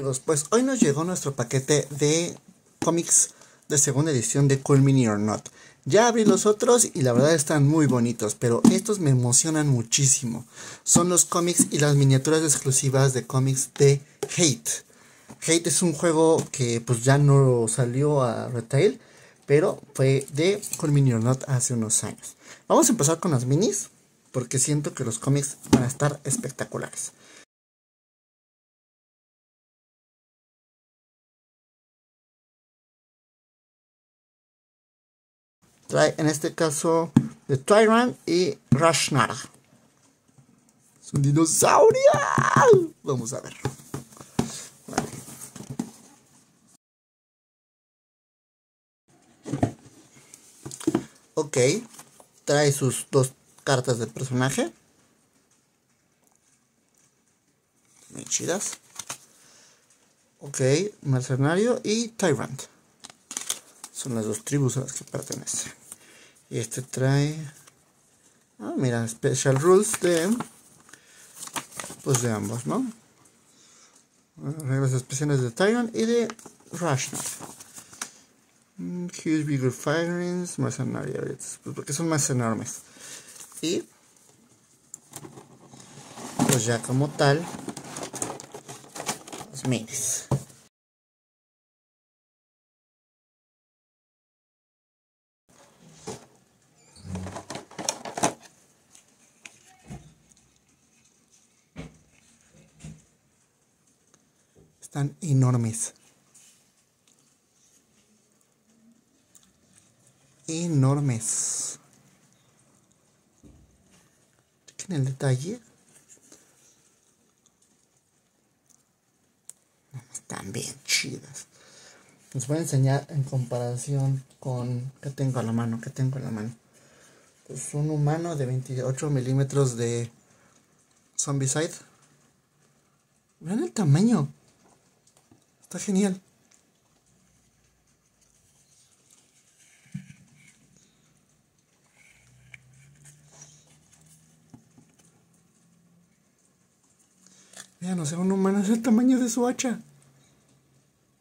Amigos, Pues hoy nos llegó nuestro paquete de cómics de segunda edición de Cool Mini or Not. Ya abrí los otros y la verdad están muy bonitos, pero estos me emocionan muchísimo. Son los cómics y las miniaturas exclusivas de cómics de Hate. Hate es un juego que pues ya no salió a retail, pero fue de Cool Mini or Not hace unos años. Vamos a empezar con las minis, porque siento que los cómics van a estar espectaculares. En este caso The Tyrant y Rashnar. Es un dinosaurio. Vamos a ver. Vale. Ok. Trae sus dos cartas de personaje. Muy chidas. Ok. Mercenario y Tyrant. Son las dos tribus a las que pertenece. Y este trae. Ah, mira, Special Rules de. Pues de ambos, ¿no? Reglas especiales de Tyrant y de Rashnar. Mm, Huge Bigger Firings, Mercenarios. Pues porque son más enormes. Y. Pues ya como tal. Los minis. Están enormes. Enormes. Chequen el detalle. Están bien chidas. Les voy a enseñar en comparación con... ¿Qué tengo a la mano? ¿Qué tengo a la mano? Pues un humano de 28 milímetros de Zombicide. Vean el tamaño. Está genial. Vean, o sea, un humano es el tamaño de su hacha.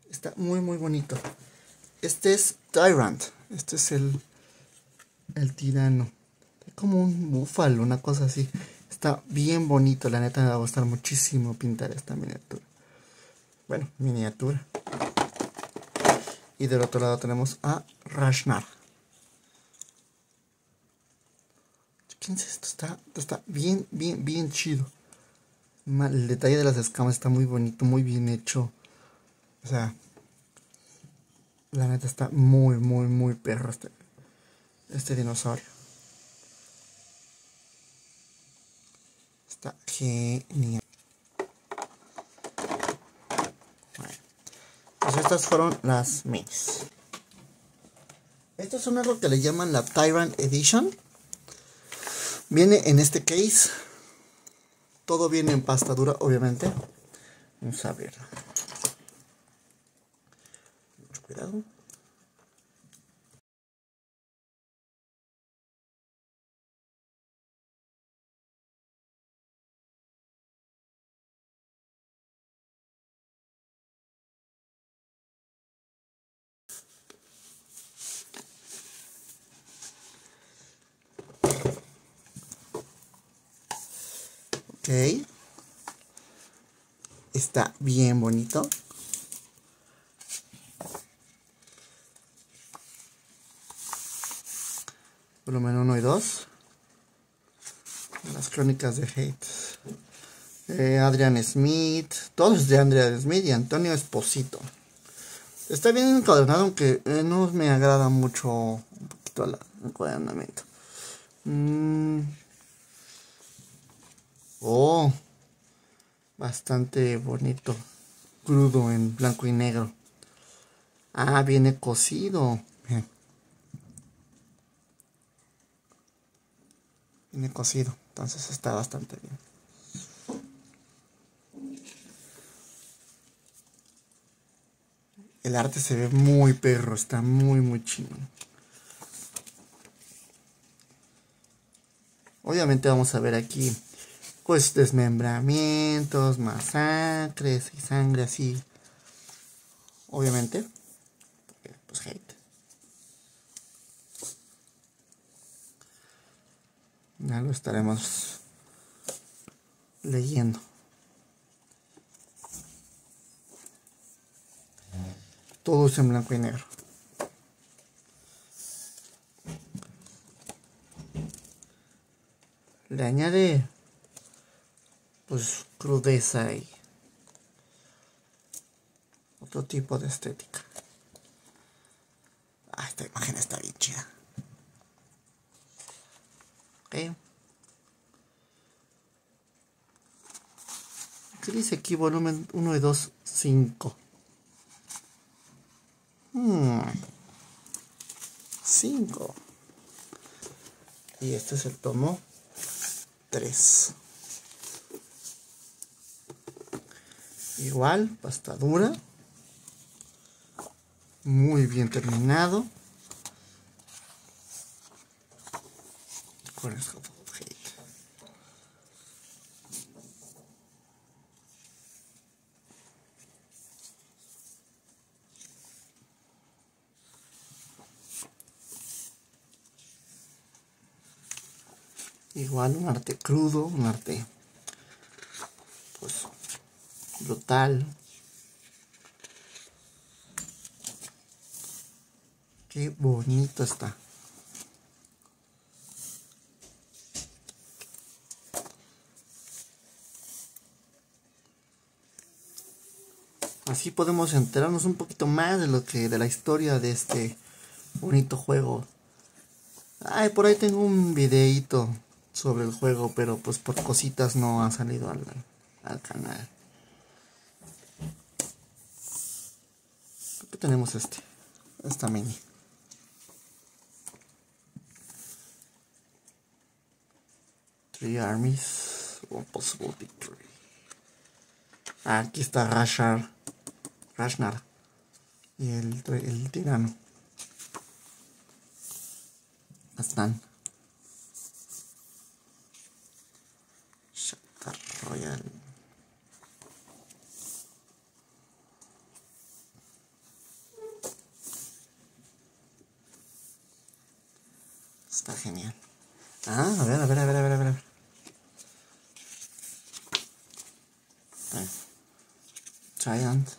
Está muy, muy bonito. Este es Tyrant. Este es el, el tirano. Es como un búfalo, una cosa así. Está bien bonito. La neta me va a gustar muchísimo pintar esta miniatura. Bueno, miniatura. Y del otro lado tenemos a Rashnar. Fíjense, esto está, esto está bien, bien, bien chido. El detalle de las escamas está muy bonito, muy bien hecho. O sea, la neta está muy, muy, muy perro este, este dinosaurio. Está genial. Estas fueron las minis. Estos son algo que le llaman la Tyrant Edition. Viene en este case. Todo viene en pasta dura, obviamente. Vamos a. Mucho cuidado. Está bien bonito. Volumen 1 y 2. Las crónicas de Hate. Eh, Adrian Smith. Todos de Adrian Smith y Antonio Esposito. Está bien encuadernado, aunque eh, no me agrada mucho un poquito el encuadernamiento. Mm. Oh, bastante bonito. Crudo en blanco y negro. Ah, viene cocido. Viene cocido, entonces está bastante bien. El arte se ve muy perro, está muy, muy chido. Obviamente vamos a ver aquí pues desmembramientos, masacres y sangre así. Obviamente, pues hate. Ya lo estaremos leyendo. Todo es en blanco y negro. Le añade pues crudeza y otro tipo de estética. Ah, esta imagen está bien chida. Ok. ¿Qué dice aquí? Volumen 1 y 2, 5. 5. Y este es el tomo 3. Igual, pasta dura. Muy bien terminado. Con Igual un arte crudo, un arte brutal. Qué bonito está. Así podemos enterarnos un poquito más de lo que de la historia de este bonito juego. Ay, por ahí tengo un videito sobre el juego, pero pues por cositas no ha salido al, al canal. Tenemos este, esta mini. Three armies, one possible victory. Aquí está Rashar, Rashnar y el, el tirano. Están. Royal. Está genial. Ah, a ver, a ver, a ver, a ver, a ver. Giant.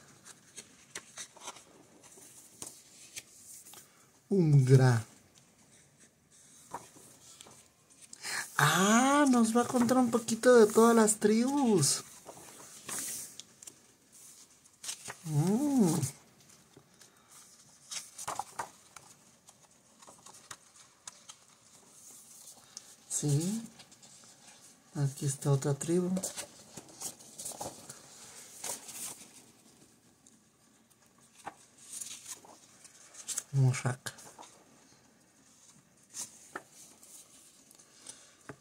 Ah, nos va a contar un poquito de todas las tribus. Sí. Aquí está otra tribu. Moshak.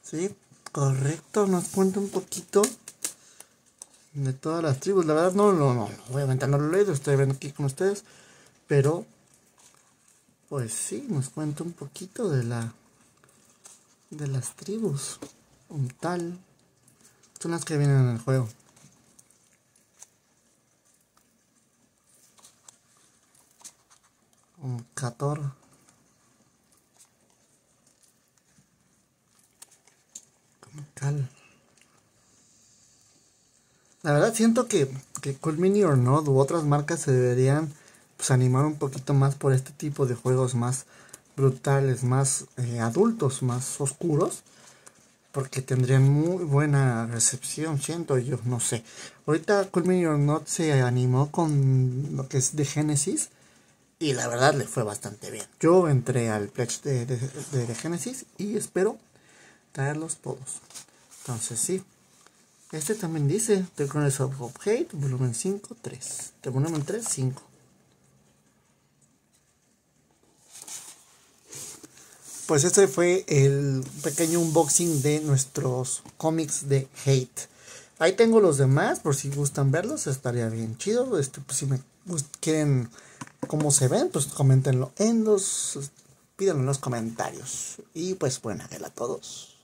Sí, correcto, nos cuenta un poquito de todas las tribus. La verdad, no, no, no, obviamente no lo he leído, estoy viendo aquí con ustedes, pero pues sí, nos cuenta un poquito de la de las tribus. Un tal. Son las que vienen en el juego. Un 14. La verdad siento que, que Cool Mini or Not u otras marcas se deberían pues, animar un poquito más por este tipo de juegos más brutales, más eh, adultos, más oscuros. Porque tendrían muy buena recepción, siento yo, no sé. Ahorita Cool Mini or Not se animó con lo que es de Genesis. Y la verdad le fue bastante bien. Yo entré al pledge de, de, de Genesis y espero traerlos todos. Entonces sí. Este también dice The Chronicles of Hate, volumen 5, 3. De volumen 3, 5. Pues este fue el pequeño unboxing de nuestros cómics de Hate. Ahí tengo los demás, por si gustan verlos, estaría bien chido. Este, pues, si me quieren cómo se ven, pues coméntenlo en los, pídanlo en los comentarios. Y pues buena vela a todos.